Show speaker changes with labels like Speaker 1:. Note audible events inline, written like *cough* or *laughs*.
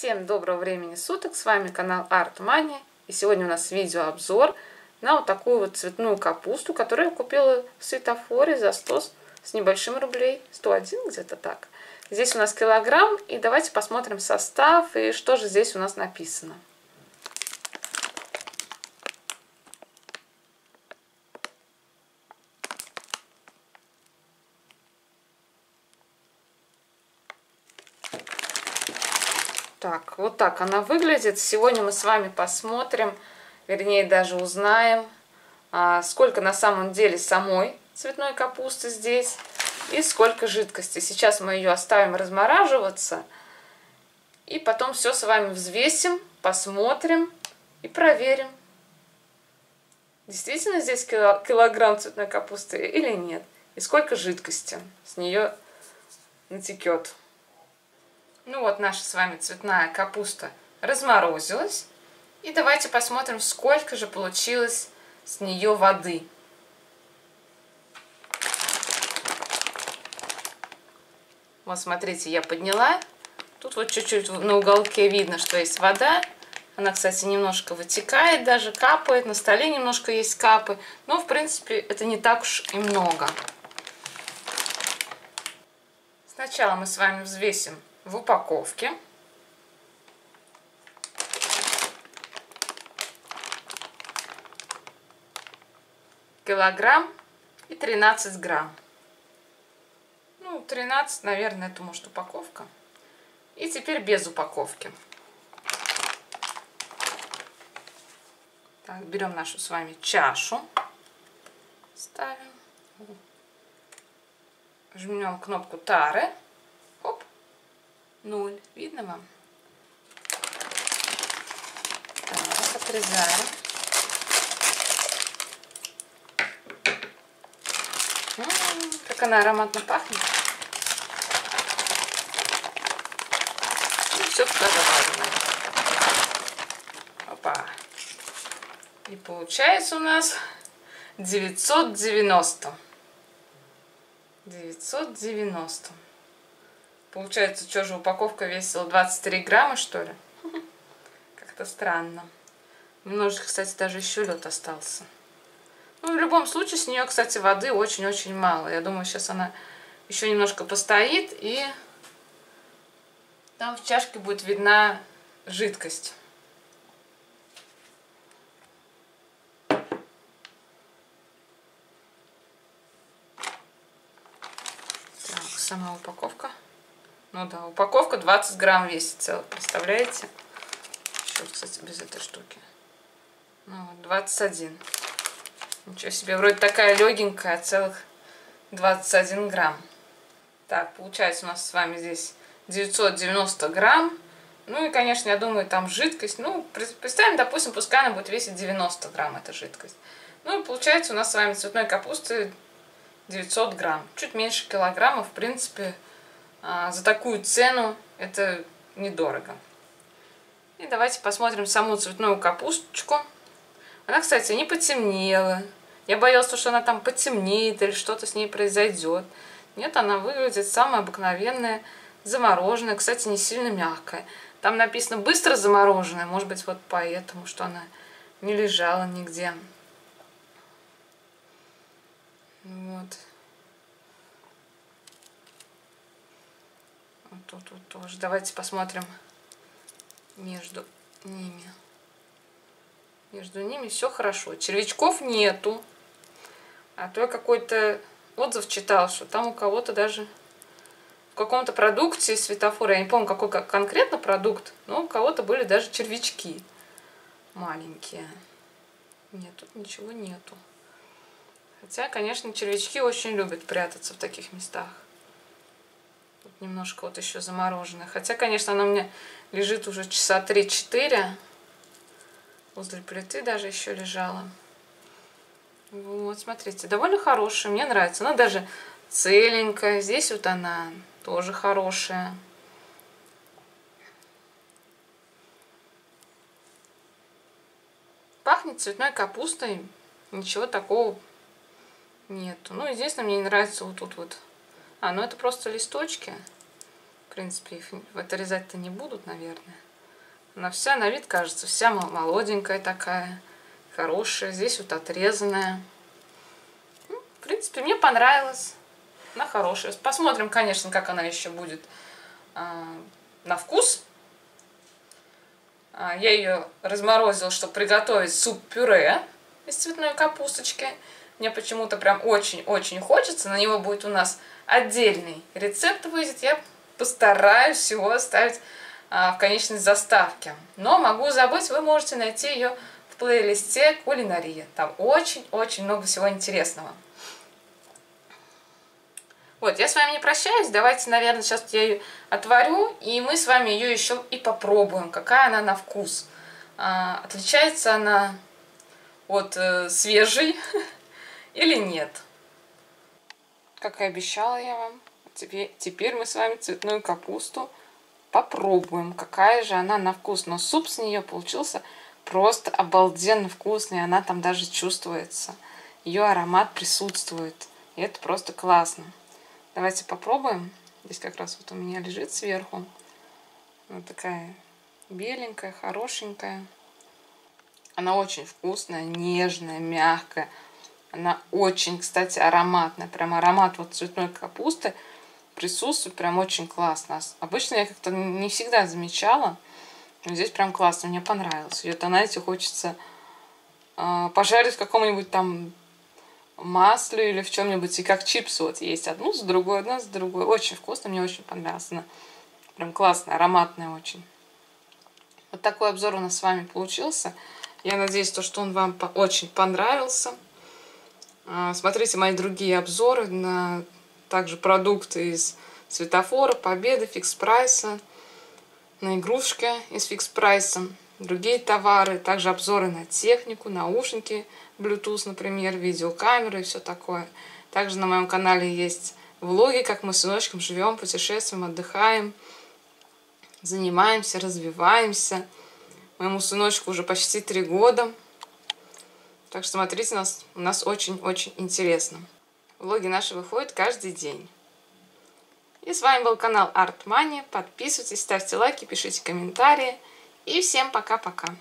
Speaker 1: Всем доброго времени суток, с вами канал Art Money. И сегодня у нас видеообзор на вот такую вот цветную капусту, которую я купила в светофоре за 100 с небольшим рублей, 101 где-то так. Здесь у нас килограмм, и давайте посмотрим состав и что же здесь у нас написано. Так, вот так она выглядит. Сегодня мы с вами посмотрим, вернее даже узнаем, а, сколько на самом деле самой цветной капусты здесь и сколько жидкости. Сейчас мы ее оставим размораживаться и потом все с вами взвесим, посмотрим и проверим. Действительно здесь килограмм цветной капусты или нет? И сколько жидкости с нее натекет. Ну вот наша с вами цветная капуста разморозилась. И давайте посмотрим, сколько же получилось с нее воды. Вот смотрите, я подняла. Тут вот чуть-чуть на уголке видно, что есть вода. Она, кстати, немножко вытекает, даже капает. На столе немножко есть капы. Но, в принципе, это не так уж и много. Сначала мы с вами взвесим в упаковке. Килограмм и 13 грамм. Ну, 13, наверное, это может упаковка. И теперь без упаковки. Так, берем нашу с вами чашу. Ставим. Жмем кнопку тары. 0. Видно вам? Так, отрезаем. М -м -м, как она ароматно пахнет. И все туда добавим. Опа. И получается у нас 990. 990. Получается, что же, упаковка весила 23 грамма, что ли? *laughs* Как-то странно. Немножечко, кстати, даже еще лед остался. Ну, в любом случае, с нее, кстати, воды очень-очень мало. Я думаю, сейчас она еще немножко постоит, и там в чашке будет видна жидкость. Так, сама упаковка. Ну да, упаковка 20 грамм весит целых, представляете? Еще, кстати, без этой штуки. Ну, 21. Ничего себе, вроде такая легенькая, целых 21 грамм. Так, получается у нас с вами здесь 990 грамм. Ну и, конечно, я думаю, там жидкость. Ну, представим, допустим, пускай она будет весить 90 грамм, эта жидкость. Ну и получается у нас с вами цветной капусты 900 грамм. Чуть меньше килограмма, в принципе, а, за такую цену это недорого. И давайте посмотрим саму цветную капусточку. Она, кстати, не потемнела. Я боялась, что она там потемнеет или что-то с ней произойдет. Нет, она выглядит самая обыкновенная, замороженная. Кстати, не сильно мягкая. Там написано быстро замороженная. Может быть, вот поэтому, что она не лежала нигде. Вот. Вот тут вот тоже. Давайте посмотрим между ними. Между ними все хорошо. Червячков нету. А то я какой-то отзыв читал, что там у кого-то даже в каком-то продукте светофора, я не помню, какой конкретно продукт, но у кого-то были даже червячки маленькие. Нет, тут ничего нету. Хотя, конечно, червячки очень любят прятаться в таких местах. Немножко вот еще замороженная. Хотя, конечно, она у меня лежит уже часа 3-4. Возле плиты даже еще лежала. Вот, смотрите, довольно хорошая. Мне нравится. Она даже целенькая. Здесь вот она тоже хорошая. Пахнет цветной капустой. Ничего такого нету. Ну, единственное, мне не нравится вот тут вот а, ну это просто листочки. В принципе, их отрезать-то не будут, наверное. Она вся на вид кажется, вся молоденькая такая, хорошая. Здесь вот отрезанная. Ну, в принципе, мне понравилось. Она хорошая. Посмотрим, конечно, как она еще будет э, на вкус. А, я ее разморозила, чтобы приготовить суп-пюре из цветной капусточки. Мне почему-то прям очень-очень хочется. На него будет у нас отдельный рецепт выйдет. Я постараюсь его оставить а, в конечной заставке. Но могу забыть, вы можете найти ее в плейлисте кулинария. Там очень-очень много всего интересного. Вот, я с вами не прощаюсь. Давайте, наверное, сейчас я ее отварю, и мы с вами ее еще и попробуем, какая она на вкус. А, отличается она от э, свежей *laughs* или нет. Как и обещала я вам, теперь, мы с вами цветную капусту попробуем, какая же она на вкус. Но суп с нее получился просто обалденно вкусный, она там даже чувствуется. Ее аромат присутствует, и это просто классно. Давайте попробуем. Здесь как раз вот у меня лежит сверху. Вот такая беленькая, хорошенькая. Она очень вкусная, нежная, мягкая. Она очень, кстати, ароматная. Прям аромат вот цветной капусты присутствует прям очень классно. Обычно я как-то не всегда замечала. Но здесь прям классно, мне понравилось. Ее, знаете, хочется э, пожарить в каком-нибудь там масле или в чем-нибудь. И как чипсы вот есть одну с другой, одна с другой. Очень вкусно, мне очень понравилось. Она прям классная, ароматная очень. Вот такой обзор у нас с вами получился. Я надеюсь, то, что он вам очень понравился. А, смотрите мои другие обзоры на также продукты из Светофора, Победы, Фикс Прайса, на игрушки из Фикс Прайса, другие товары, также обзоры на технику, наушники, Bluetooth, например, видеокамеры и все такое. Также на моем канале есть влоги, как мы с сыночком живем, путешествуем, отдыхаем, занимаемся, развиваемся. Моему сыночку уже почти три года. Так что смотрите, нас, у нас очень-очень интересно. Влоги наши выходят каждый день. И с вами был канал Art Money. Подписывайтесь, ставьте лайки, пишите комментарии. И всем пока-пока.